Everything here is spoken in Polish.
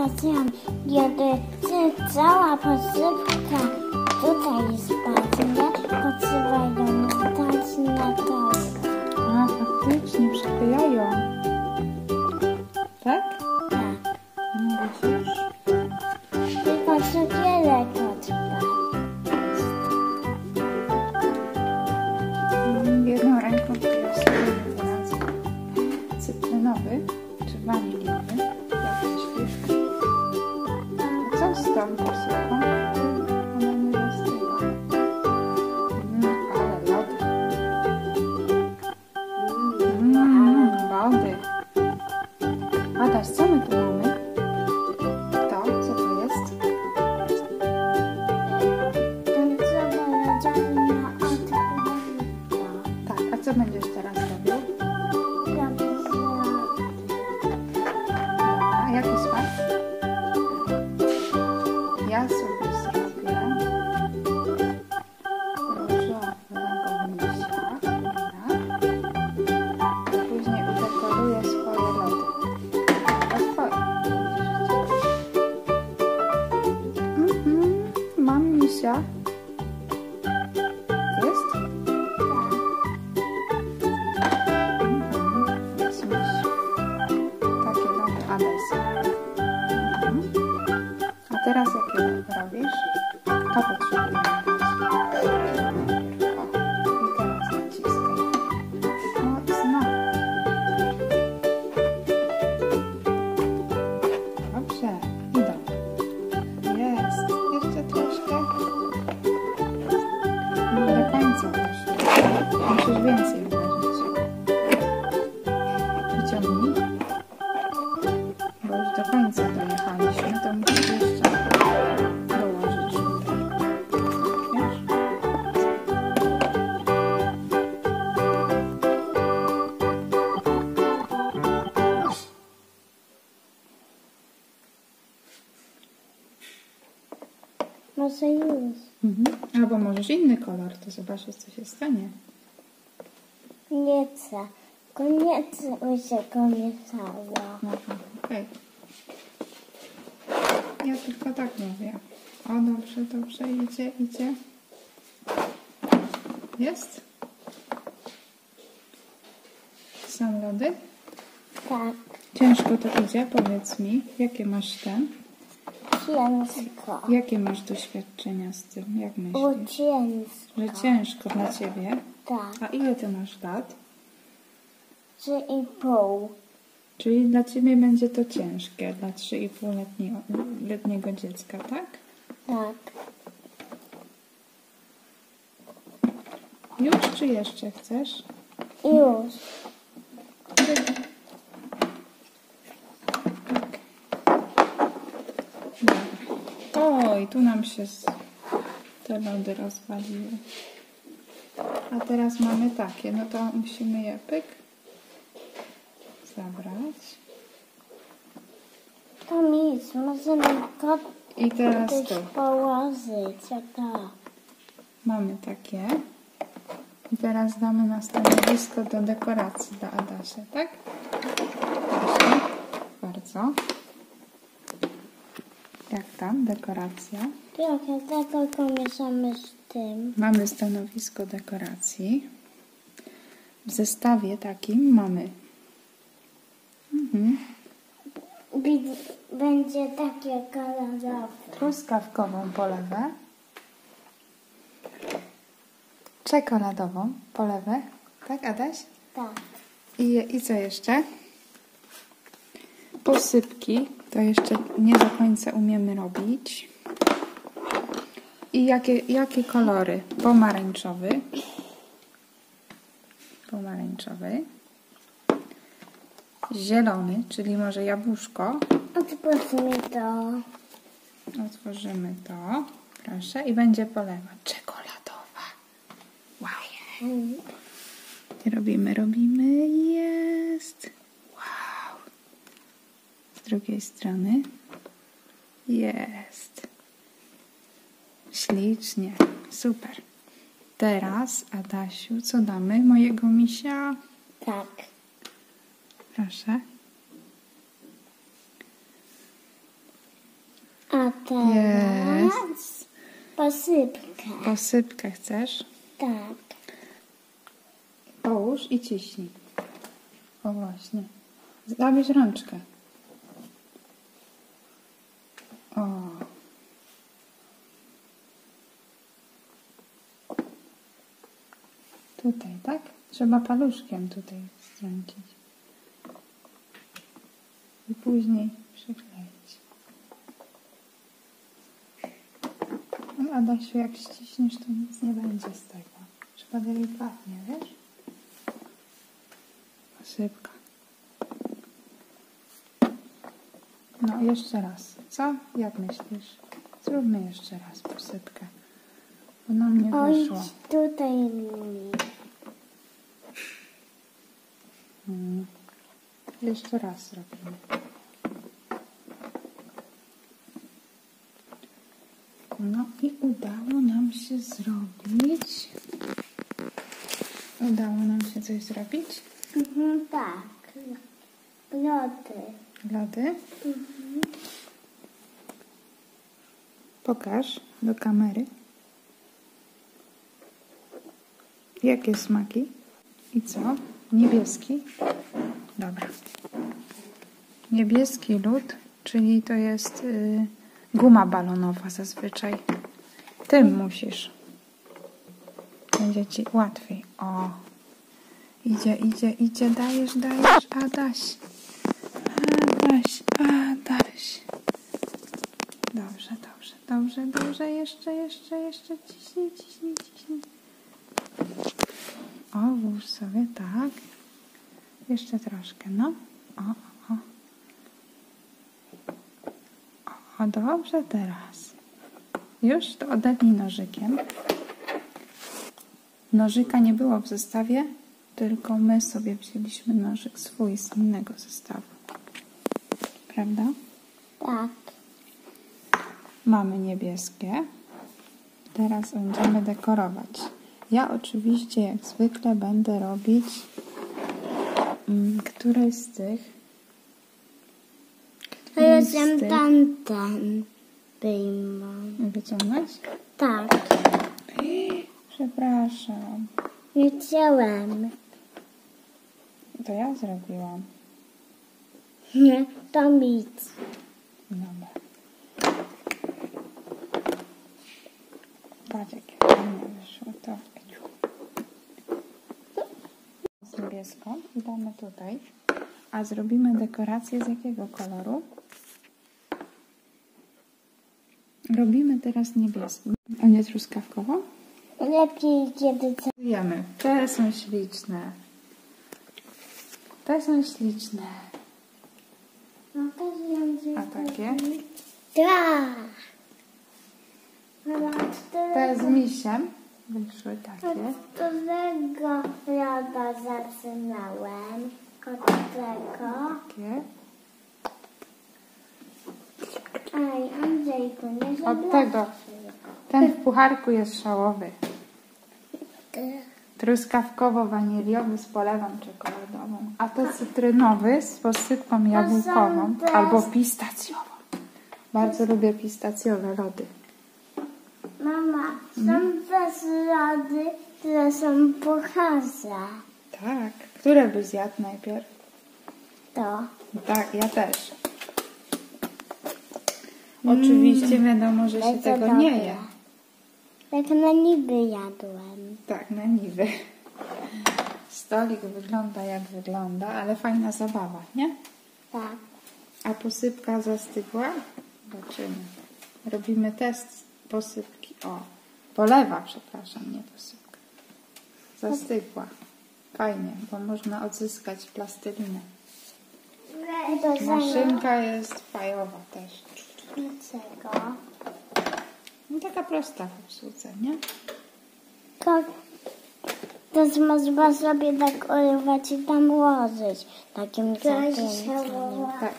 prezentacjami, kiedy cała posypka tutaj spadnie, to trzeba ją dać na to. A, faktycznie przyklejają. Co A teraz jakie robisz? To potrzebujemy Może. Mhm. Albo możesz inny kolor, to zobaczysz, co się stanie. Nie chcę. Koniecznie mi się go mieszało. Aha, okej. Ja tylko tak mówię. O, dobrze, dobrze, idzie, idzie. Jest? Są lody? Tak. Ciężko to idzie, powiedz mi. Jakie masz ten? Ciężko. Jakie masz doświadczenia z tym? Jak myślisz? ciężko. Że ciężko dla ciebie. Tak. A ile ty masz lat? Trzy i pół. Czyli dla ciebie będzie to ciężkie, dla 3,5-letniego dziecka, tak? Tak. Już czy jeszcze chcesz? Już. Dobra. Oj, tu nam się te lody rozwaliły. A teraz mamy takie, no to musimy je pyk zabrać. To nic. Możemy go I teraz tu położyć. To. mamy takie. I teraz damy na stanowisko do dekoracji dla Adasia, tak? Proszę, bardzo. Jak tam dekoracja? Trochę tego pomieszamy z tym. Mamy stanowisko dekoracji. W zestawie takim mamy mhm, Będzie takie kolorowe. truskawkową polewę, czekoladową polewę, tak Adaś? Tak. I, I co jeszcze? Posypki, to jeszcze nie do końca umiemy robić. I jakie, jakie kolory? Pomarańczowy. Pomarańczowy. Zielony, czyli może jabłuszko. Otwórzmy to. Otworzymy to. Proszę. I będzie polewa czekoladowa. Wow. Mm. I robimy, robimy. Jest. Drugiej strony. Jest. Ślicznie. Super. Teraz, Adasiu, co damy? Mojego misia. Tak. Proszę. A teraz posypkę. Posypkę chcesz? Tak. Połóż i ciśnij. O właśnie. Zabierz rączkę. Tutaj, tak? Trzeba paluszkiem tutaj strącić. I później przykleić. No, Adasiu, jak ściśniesz, to nic nie będzie z tego. Trzeba delikatnie, wiesz? Posypka. No, jeszcze raz. Co? Jak myślisz? Zróbmy jeszcze raz posypkę. Bo nam nie Oj, wyszło. tutaj mi. Mm. Jeszcze raz zrobimy. No i udało nam się zrobić. Udało nam się coś zrobić? Mhm, tak. Lody. Lody. Pokaż do kamery. Jakie smaki? I co? Niebieski? Dobra. Niebieski lód, czyli to jest y, guma balonowa zazwyczaj. Tym musisz. Będzie ci łatwiej. O. Idzie, idzie, idzie. Dajesz, dajesz. Adaś. Adaś, Adaś. Dobrze, dobrze, dobrze, dobrze. Jeszcze, jeszcze, jeszcze. Ciśnij, ciśnij, ciśnij. O, włóż sobie, tak. Jeszcze troszkę, no. O, o, o. O, dobrze teraz. Już to odetnij nożykiem. Nożyka nie było w zestawie, tylko my sobie wzięliśmy nożyk swój z innego zestawu. Prawda? Tak. Mamy niebieskie. Teraz będziemy dekorować. Ja oczywiście, jak zwykle, będę robić mm, któreś z tych. Któreś z tych- tamten. Wyjmą. Wyciągnąć? Tak. Przepraszam. Nie chciałem. To ja zrobiłam. Nie, to nic. Dobra. Patrz, jakie fajne wyszło to. I damy tutaj. A zrobimy dekorację z jakiego koloru? Robimy teraz niebieskim. A nie truskawkową? Lepiej, kiedy co. Te są śliczne. Te są śliczne. No A takie? Tak. Te z misiem wyszły takie. Którego loda zaczynałem? Od tego. Takie. Ej, Andrzejku, nie Od tego. Ten w pucharku jest szałowy. Truskawkowo-waniliowy z polewą czekoladową. A to cytrynowy z posypką jabłkową albo pistacjową. Bardzo lubię pistacjowe lody. Mama, są też lody, które są pucharze. Tak. Które by zjadł najpierw? To. Tak, ja też. Oczywiście wiadomo, że się Bardzo tego dobre. nie je. Jak na niby jadłem. Tak, na niby. Stolik wygląda jak wygląda, ale fajna zabawa, nie? Tak. A posypka zastygła? Zobaczymy. Robimy test posypki. O, polewa, przepraszam, nie posypka. Zastygła. Fajnie, bo można odzyskać zamiast Maszynka jest fajowa też. czego? No taka prosta w obsłudze, nie? To, to można sobie tak urywać i tam łożyć. Takim zapinkiem. Tak,